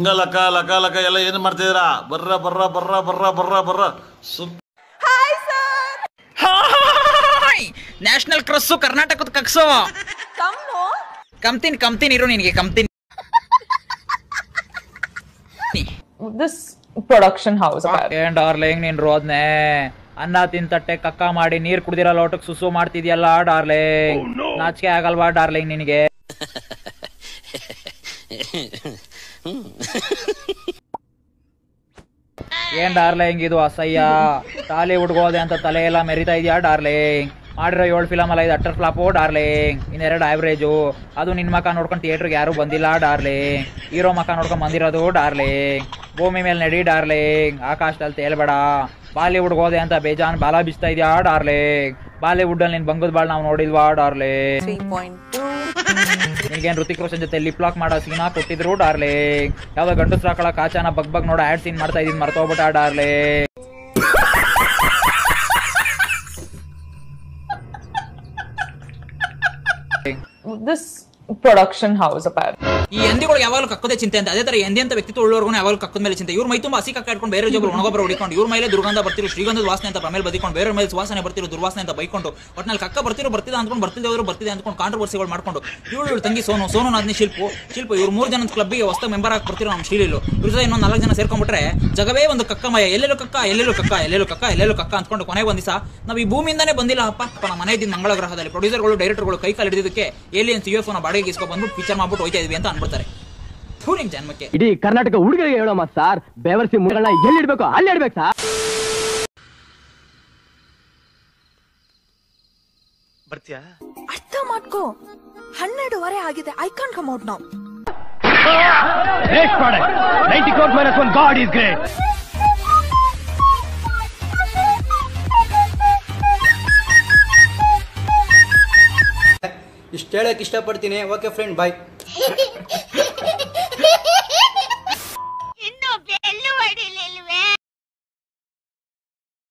ಹಿಂಗ ಲಕ ಲಕ ಲಕ ಎಲ್ಲ ಏನ್ ಮಾಡ್ತಿದ್ದೀರಾ? ಬರ್ರ ಬರ್ರ ಬರ್ರ ಬರ್ರ ಬರ್ರ ಬರ್ರ. ಸುಮ್ ನ್ಯಾಷನಲ್ ಕ್ರಸ್ಸು ಕರ್ನಾಟಕದ ಕಕ್ಸು ಕಮ್ತೀನಿ ಕಮ್ತೀನಿ ಇರು ನಿನಗೆ ಕಮ್ತೀನಿ. This production house apparently. ಏನ್ ಡಾರ್ಲಿಂಗ್ ನೀನ್ ರೋದ್ನೆ. ಅನ್ನ ತಿನ್ ತಟ್ಟೆ ಕಕ್ಕ ಮಾಡಿ ನೀರ್ ಕುಡ್ದಿರೋ ಲೋಟಕ್ ಸುಸು ಮಾಡ್ತಿದ್ಯಲ್ಲ ಡಾರ್ಲಿಂಗ್. ನಾಚಿಕೆ ಆಗಲ್ವಾ ಡಾರ್ಲಿಂಗ್ ನಿನಗೆ? ಏನ್ ಡಾರ್ಲಿಂಗ್ ಇದು ಅಸಹ್ಯ? ಟಾಲಿವುಡ್ ಹೋದೆ ಅಂತ ತಲೆ ಎಲ್ಲ ಮೆರಿತಾ ಇದೆಯಾ, ಡಾರ್ಲಿಂಗ್? ಮಾಡಿರೋ ಏಳು ಫಿಲಮ್ ಅಲ್ಲ, ಇದು ಅಟ್ಟರ್ ಫ್ಲಾಪು ಡಾರ್ಲಿಂಗ್? ಇನ್ನೆರಡು ಆವ್ರೇಜು ಅದು ನಿನ್ ಮಕ್ಕ ನೋಡ್ಕೊಂಡು ಥಿಯೇಟ್ರಿಗೆ ಯಾರು ಬಂದಿಲ್ಲ, ಡಾರ್ಲಿಂಗ್? ಹೀರೋ ಮಕ್ಕ ನೋಡ್ಕೊಂಡ್ ಬಂದಿರೋದು, ಡಾರ್ಲಿಂಗ್? ಭೂಮಿ ಮೇಲೆ ನಡಿ, ಡಾರ್ಲಿಂಗ್? ಆಕಾಶದಲ್ಲಿ ತೇಲ್ಬೇಡ. ಬಾಲಿವುಡ್ ಹೋದೆ ಅಂತ ಬೇಜಾನ್ ಬಾಲ ಬಿಸ್ತಾ ಇದೆಯಾ, ಡಾರ್ಲಿಂಗ್? ಬಾಲಿವುಡ್ ಅಲ್ಲಿ ನಿನ್ ಬಂಗದ ಬಾಳ್ ನಾವು ನೋಡಿಲ್ವಾ, ಡಾರ್ಲಿಂಗ್? 3.2. ನಿನ್ಗೇನ್ ಋತಿಕ್ ರೋಷನ್ ಜೊತೆ ಲಿಪ್ ಲಾಕ್ ಮಾಡೋ ಸೀನಾ ಕೊಟ್ಟಿದ್ರು ಡಾರ್ಲಿಂಗ್ ಯಾವ್ದೋ ಗಂಡಸ್ರು ಹಾಕೊಳ ಕಾಚಾನ ಬಗ್ ಬಗ್ ನೋಡೋ ಆಡ್ ಸೀನ್ ಮಾಡ್ತಾ ಇದೀನಿ ಮರ್ತೋಗ್ಬಿಟ್ಟ ಡಾರ್ಲಿಂಗ್ This production ಹೌಸ್. ಈ ಎಂದಿಗಳು ಯಾವಾಗಲೂ ಕಕ್ಕದೆ ಚಿಂತೆ ಅಂತ. ಅದೇ ತರ ಎಂದಿ ಅಂತ ವ್ಯಕ್ತಿತ್ವ ಉಳ್ಳವರ್ಗು ಯಾವಾಗಲೂ ಕಕ್ಕದ ಮೇಲೆ ಚಿಂತೆ. ಇವ್ರ ಮೈ ತುಂಬ ಹಸಿ ಕಕ್ಕ ಇಟ್ಕೊಂಡು ಬೇರೆ ಜೊಬ್ಬರು ಒಣಗೊಬ್ಬರ ಹೊಡಿಕೊಂಡು, ಇವ್ರ ಮೇಲೆ ದುರ್ಗಂಧ ಬರ್ತಿರೋ ಶ್ರೀಗಂಧದ ವಾಸನೆ ಅಂತ ಮೇಲೆ ಬದಿಕೊಂಡು, ಬೇರೆ ಮೇಲೆ ವಾಸನೆ ಬರ್ತಿರೋ ದುರ್ವಾಸನೆ ಅಂತ ಬೈಕೊಂಡು, ಒಟ್ನಲ್ಲಿ ಕಕ್ಕ ಬರ್ತಿರೋ ಬರ್ತಿದೆ ಅಂದ್ಕೊಂಡು ಬರ್ತಿದ್ದೆ ಅವರು ಬರ್ತಿದೆ ಅಂದ್ಕೊಂಡು ಕಾಂಟ್ರವರ್ಸಿಗಳು ಮಾಡ್ಕೊಂಡು, ಇವಳು ತಂಗಿ ಸೋನು ಸೋನು ನಾದ್ನಿ ಶಿಲ್ಪು, ಶಿಲ್ಪ ಇವ್ರು ಮೂರು ಜನದ ಕ್ಲಬ್ಗೆ ಹೊಸ ಮೆಂಬರ್ ಆಗಿ ಬರ್ತಿರೋ ನಮ್ಮ ಶ್ರೀಲಿಲು. ಇವ್ರ ಜೊತೆ ಇನ್ನೊಂದು ನಾಲ್ಕು ಜನ ಸೇರ್ಕೊಂಡ್ಬಿಟ್ರೆ ಜಗವೇ ಒಂದು ಕಕ್ಕಮಯ ಎಲ್ಲೆಲ್ಲೂ ಕಕ್ಕ ಎಲ್ಲೆಲ್ಲೂ ಕಕ್ಕ ಎಲ್ಲೆಲ್ಲೂ ಕಕ್ಕ ಎಲ್ಲೆಲ್ಲೂ ಕಕ್ಕ ಅಂದ್ಕೊಂಡು ಕೊನೆಗೆ ಒಂದು ದಿವಸ ನಾವು ಈ ಭೂಮಿಯಿಂದಾನೇ ಬಂದಿಲ್ಲ ಅಪ್ಪ. ನಮ್ಮ ಮನೆ ಇದ್ದಿದ್ದು ಮಂಗಳ ಗ್ರಹದಲ್ಲಿ ಪ್ರೊಡ್ಯೂಸರ್ಗಳು ಡೈರೆಕ್ಟರ್ಗಳು ಕೈ ಕಾಲು ಹಿಡಿದಕ್ಕೆ ಏಲಿಯನ್ಸ್ ಯು ಎಫ್ನ ಬಾಡಿಗೆ ಇಸ್ಕೊ ಬಂದು ಪಿಕ್ಚರ್ ಮಾಡ್ಬಿಟ್ಟು ಹೋಯ್ತಾ ಇದ್ವಿ ಅಂತ ಅನ್ಬಿಡ್ತಾರೆ. ನಿಮ್ ಜನ್ಮಕ್ಕೆ. ಇಡೀ ಕರ್ನಾಟಕ ಹುಡುಗರಿಗೆ ಹೇಳೋಮ್ಮ ಸರ್ ಬೇವರ್ಸಿ ಮುಗಳನ್ನ ಎಲ್ಲಿ ಇಡ್ಬೇಕು? ಅಲ್ಲಿ ಇಡ್ಬೇಕು ಸರ್? ಬರ್ತೀಯಾ? ಅರ್ಥ ಮಾಡ್ಕೋ. ಹನ್ನೆರಡುವರೆ ಆಗಿದೆ. I can come out now great product ninety crore minus one God is ಇಷ್ಟು ಹೇಳಕ್ ಇಷ್ಟಪಡ್ತೀನಿ. Okay friend bye